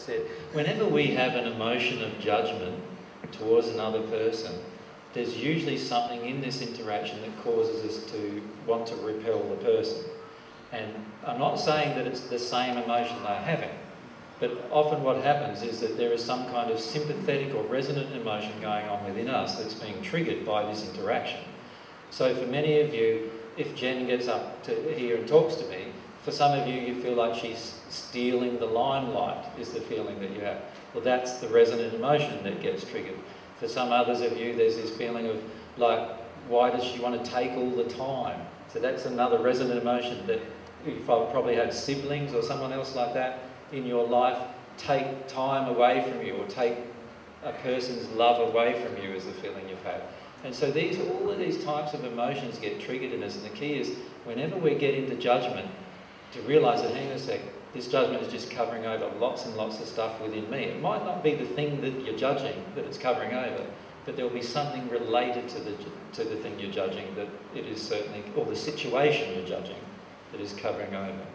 said. Whenever we have an emotion of judgment towards another person, there's usually something in this interaction that causes us to want to repel the person. And I'm not saying that it's the same emotion they're having, but often what happens is that there is some kind of sympathetic or resonant emotion going on within us that's being triggered by this interaction. So for many of you, if Jen gets up to here and talks to me, for some of you, you feel like she's stealing the limelight, is the feeling that you have. Well, that's the resonant emotion that gets triggered. For some others of you, there's this feeling of like, why does she want to take all the time? So that's another resonant emotion that you've probably had siblings or someone else like that in your life take time away from you or take a person's love away from you is the feeling you've had. And so these, all of these types of emotions get triggered in us, and the key is whenever we get into judgment, to realise that, hang on a sec, this judgment is just covering over lots and lots of stuff within me. It might not be the thing that you're judging that it's covering over, but there will be something related to the, to the thing you're judging that it is certainly, or the situation you're judging that is covering over.